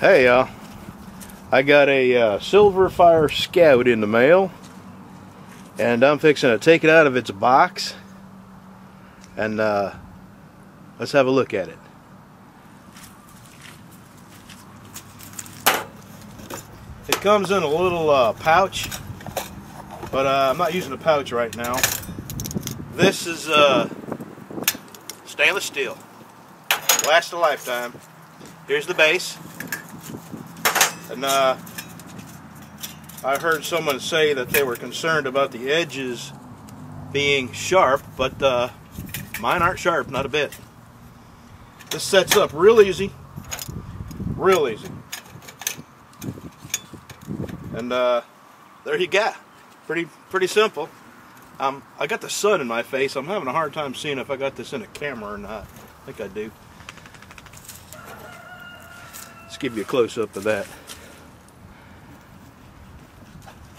Hey y'all, I got a uh, Silverfire Scout in the mail and I'm fixing to take it out of its box and uh, let's have a look at it. It comes in a little uh, pouch but uh, I'm not using a pouch right now. This is uh, stainless steel, lasts a lifetime. Here's the base. And uh, I heard someone say that they were concerned about the edges being sharp, but uh, mine aren't sharp, not a bit. This sets up real easy, real easy. And uh, there you go. Pretty, pretty simple. Um, I got the sun in my face. I'm having a hard time seeing if I got this in a camera or not. I think I do. Let's give you a close-up of that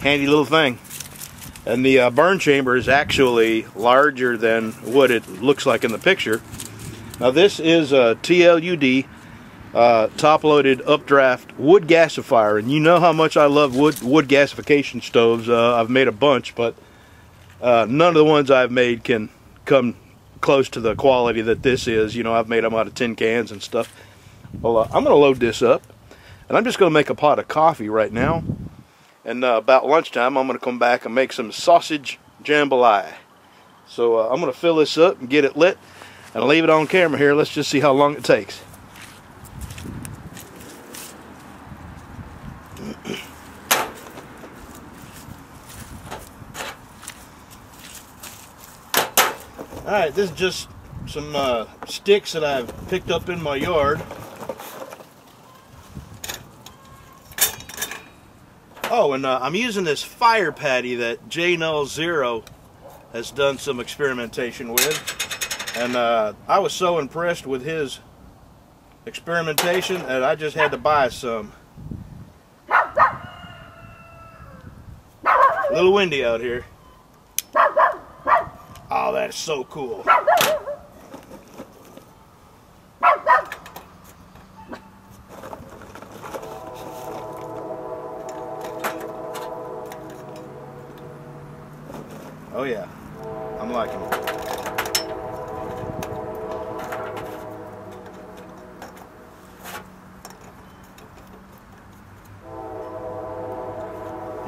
handy little thing. And the uh, burn chamber is actually larger than what it looks like in the picture. Now this is a TLUD uh, top-loaded updraft wood gasifier, and you know how much I love wood wood gasification stoves. Uh, I've made a bunch, but uh, none of the ones I've made can come close to the quality that this is. You know, I've made them out of tin cans and stuff. Well, uh, I'm going to load this up, and I'm just going to make a pot of coffee right now. And uh, about lunchtime, I'm going to come back and make some sausage jambalaya. So uh, I'm going to fill this up and get it lit and leave it on camera here. Let's just see how long it takes. Alright, this is just some uh, sticks that I've picked up in my yard. Oh, and uh, I'm using this fire patty that J Null Zero has done some experimentation with. And uh, I was so impressed with his experimentation that I just had to buy some. A little windy out here. Oh, that is so cool. Oh yeah, I'm liking it.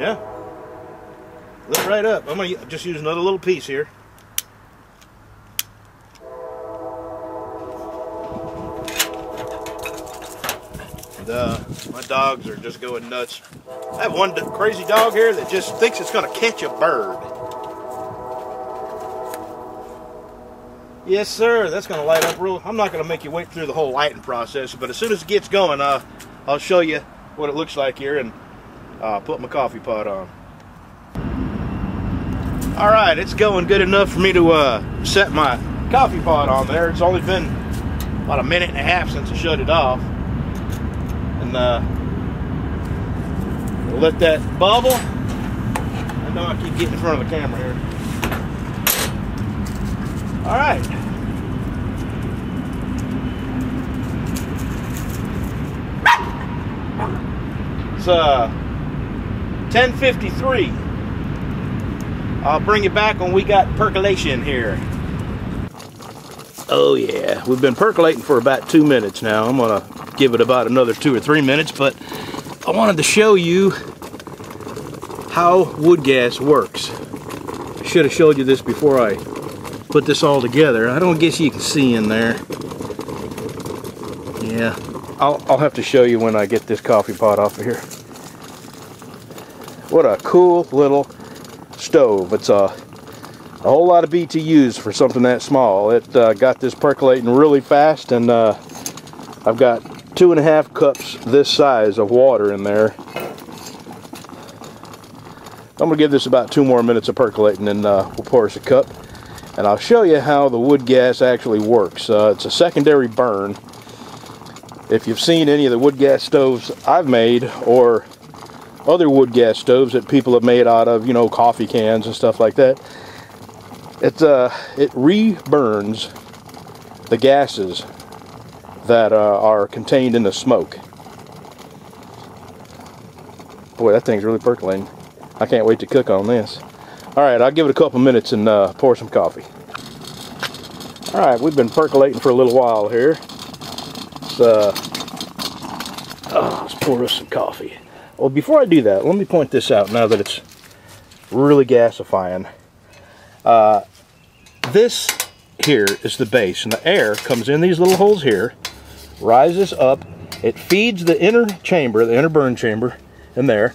Yeah. Lit right up. I'm gonna just use another little piece here. And, uh, my dogs are just going nuts. I have one crazy dog here that just thinks it's gonna catch a bird. Yes, sir. That's going to light up real. I'm not going to make you wait through the whole lighting process, but as soon as it gets going, uh, I'll show you what it looks like here and uh, put my coffee pot on. All right, it's going good enough for me to uh, set my coffee pot on there. It's only been about a minute and a half since I shut it off. And uh, let that bubble. I know I keep getting in front of the camera here. All right. It's uh 1053. I'll bring you back when we got percolation here. Oh yeah, we've been percolating for about two minutes now. I'm gonna give it about another two or three minutes, but I wanted to show you how wood gas works. I should have showed you this before I put this all together. I don't guess you can see in there. Yeah, I'll, I'll have to show you when I get this coffee pot off of here. What a cool little stove. It's a, a whole lot of BTUs for something that small. It uh, got this percolating really fast and uh, I've got two and a half cups this size of water in there. I'm to give this about two more minutes of percolating and uh, we'll pour us a cup and I'll show you how the wood gas actually works. Uh, it's a secondary burn. If you've seen any of the wood gas stoves I've made or other wood gas stoves that people have made out of, you know, coffee cans and stuff like that, it, uh, it re-burns the gases that uh, are contained in the smoke. Boy, that thing's really percolating. I can't wait to cook on this. All right, I'll give it a couple minutes and uh, pour some coffee. All right, we've been percolating for a little while here. Let's, uh, oh, let's pour us some coffee. Well, before I do that, let me point this out now that it's really gasifying. Uh, this here is the base, and the air comes in these little holes here, rises up, it feeds the inner chamber, the inner burn chamber in there,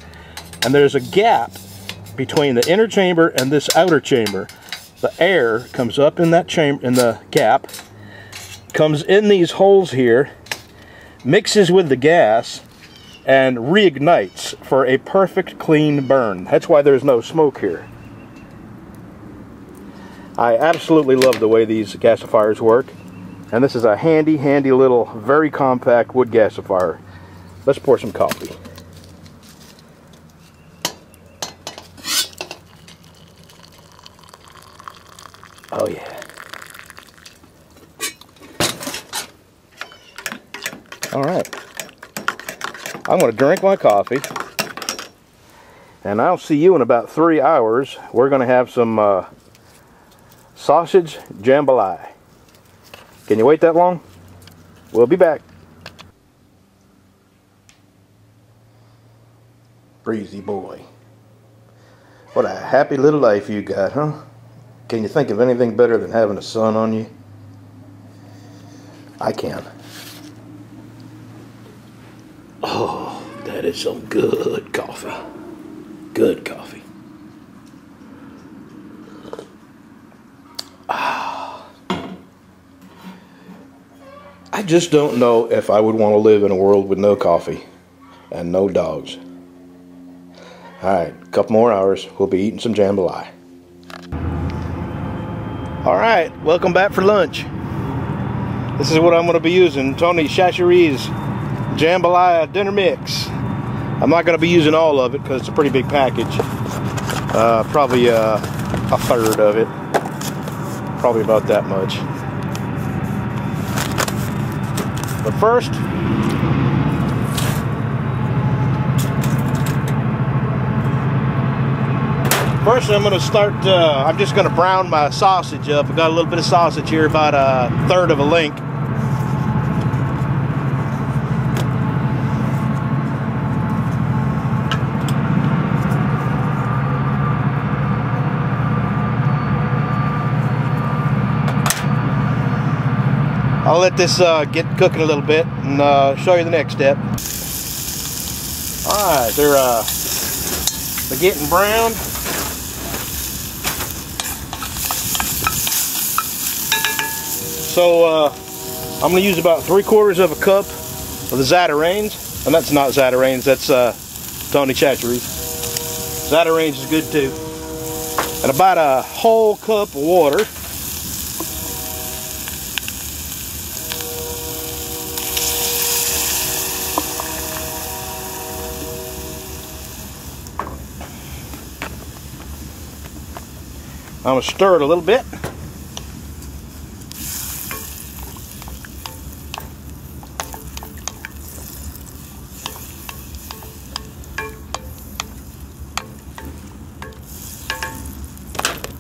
and there's a gap between the inner chamber and this outer chamber. The air comes up in that chamber, in the gap, comes in these holes here, mixes with the gas, and reignites for a perfect clean burn. That's why there's no smoke here. I absolutely love the way these gasifiers work. And this is a handy, handy little, very compact wood gasifier. Let's pour some coffee. Oh yeah. All right. I'm going to drink my coffee. And I'll see you in about three hours. We're going to have some uh, sausage jambalaya. Can you wait that long? We'll be back. Breezy boy. What a happy little life you got, huh? Can you think of anything better than having a sun on you? I can. That is some good coffee. Good coffee. Ah. I just don't know if I would want to live in a world with no coffee and no dogs. Alright, a couple more hours. We'll be eating some jambalaya. Alright, welcome back for lunch. This is what I'm going to be using. Tony Chachere's jambalaya dinner mix. I'm not going to be using all of it because it's a pretty big package. Uh, probably uh, a third of it. Probably about that much. But first, First, I'm going to start, uh, I'm just going to brown my sausage up. I've got a little bit of sausage here, about a third of a link. I'll let this uh, get cooking a little bit and uh, show you the next step. All right, they're, uh, they're getting brown. So uh, I'm to use about three quarters of a cup of the Zatarain's. And that's not Zatarain's, that's uh, Tony Chachere's. Zatarain's is good too. And about a whole cup of water. I'm going to stir it a little bit.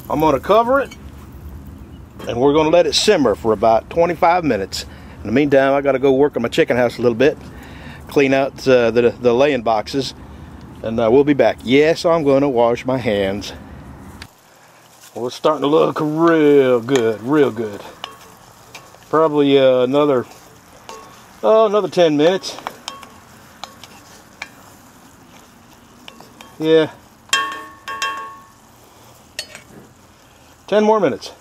I'm going to cover it and we're going to let it simmer for about 25 minutes. In the meantime, I got to go work on my chicken house a little bit, clean out uh, the, the laying boxes, and uh, we'll be back. Yes, I'm going to wash my hands. Well, it's starting to look real good, real good. Probably uh, another, oh, another 10 minutes. Yeah, 10 more minutes.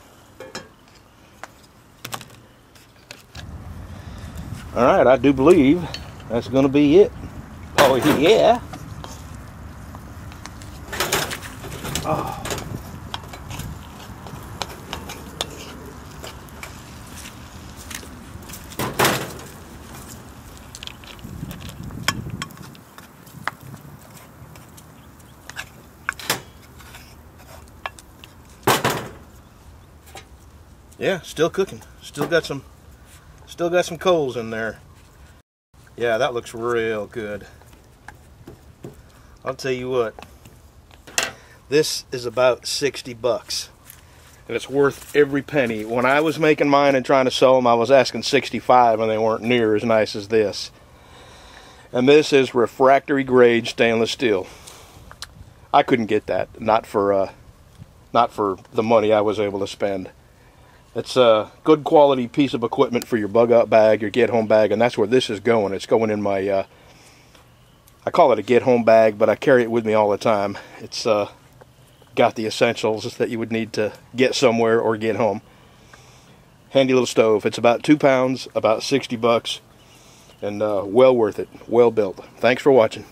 All right, I do believe that's going to be it. Oh, yeah. Oh. Yeah, still cooking. Still got some still got some coals in there. Yeah, that looks real good. I'll tell you what. This is about 60 bucks. And it's worth every penny. When I was making mine and trying to sell them, I was asking 65 and they weren't near as nice as this. And this is refractory grade stainless steel. I couldn't get that, not for uh, not for the money I was able to spend. It's a good quality piece of equipment for your bug out bag, your get home bag, and that's where this is going. It's going in my, uh, I call it a get home bag, but I carry it with me all the time. It's uh, got the essentials that you would need to get somewhere or get home. Handy little stove. It's about two pounds, about 60 bucks, and uh, well worth it. Well built. Thanks for watching.